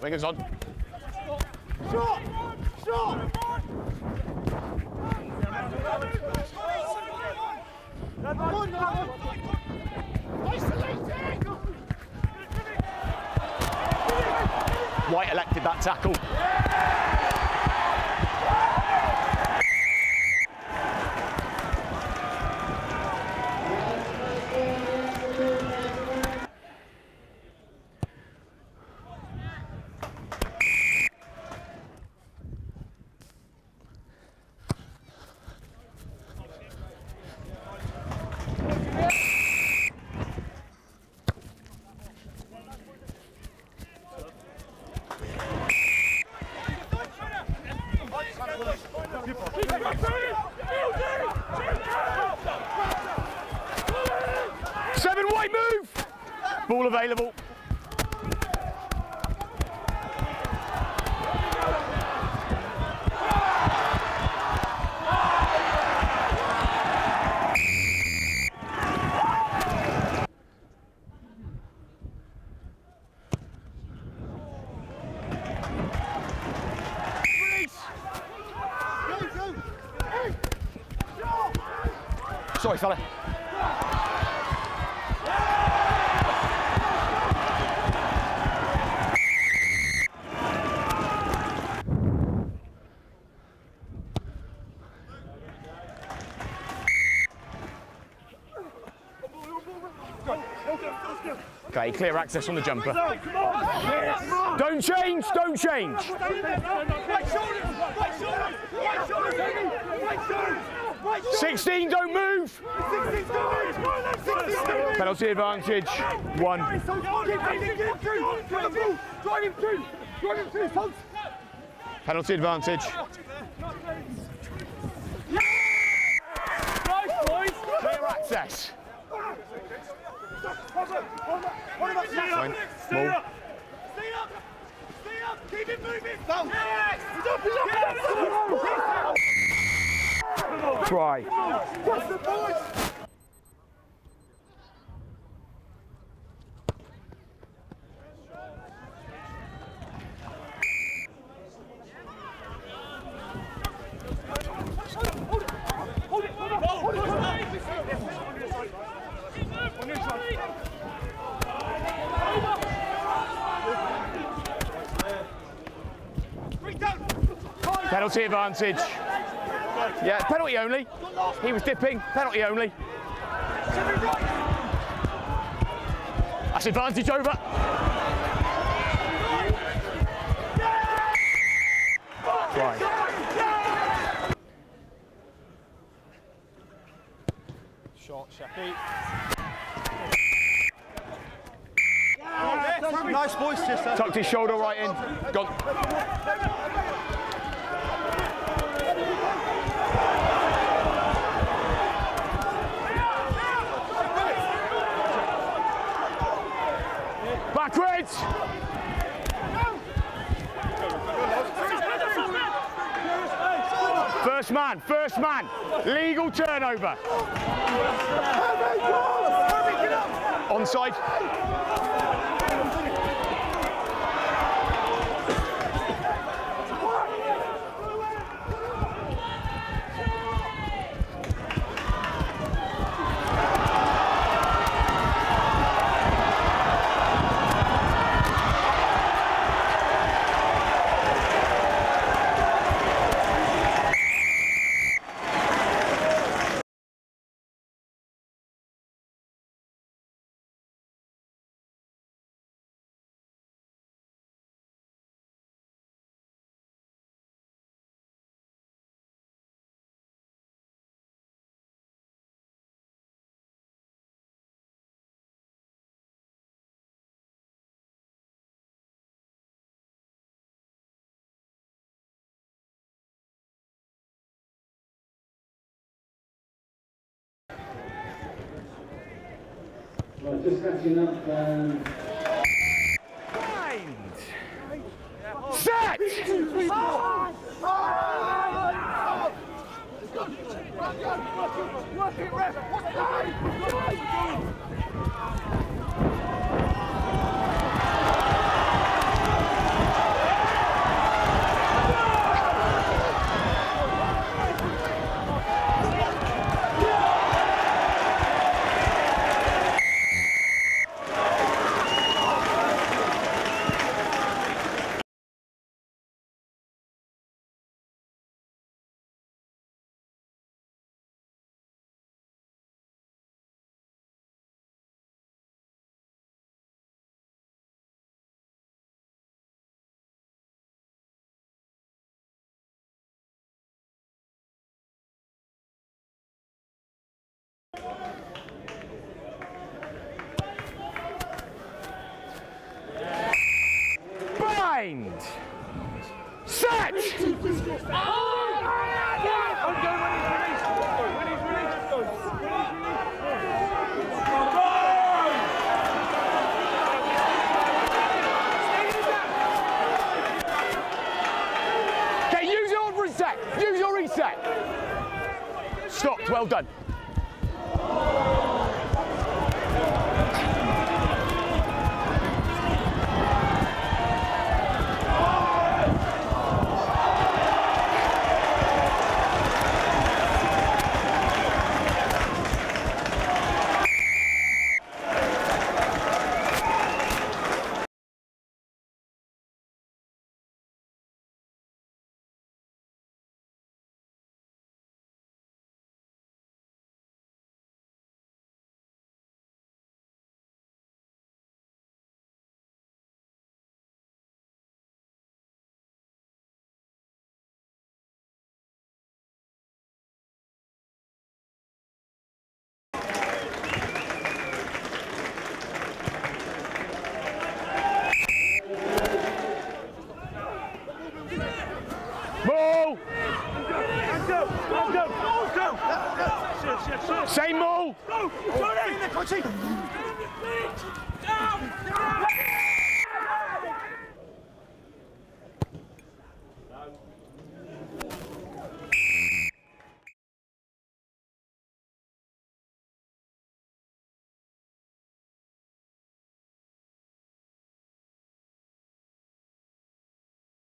Wingers on. Shot! Shot! White elected that tackle. Seven white move. Ball available. Sorry, fella. Okay, clear access on the jumper. Don't change, don't change. Right shoulders! Right shoulders! Right shoulders! Right shoulders! 16, don't move. Penalty advantage, one. Penalty advantage. Nice, boys! Clear access. Fine. Stay up! Stay up! Keep it moving! Yes! He's up, he's up, he's up! Try. That's the boys! Penalty advantage. Yeah, penalty only. He was dipping. Penalty only. That's advantage over. Right. Shot, Sheppy. Nice voice, sister. Tucked his shoulder right in. Gone. Backwards. First man, first man. Legal turnover. Onside. Right, just catching up. Um, Set! Work it, ref! What's the line? Mind. Set. Okay, use your reset. Use your reset. Stopped. Well done. Move. Say move. Go! Go! Go!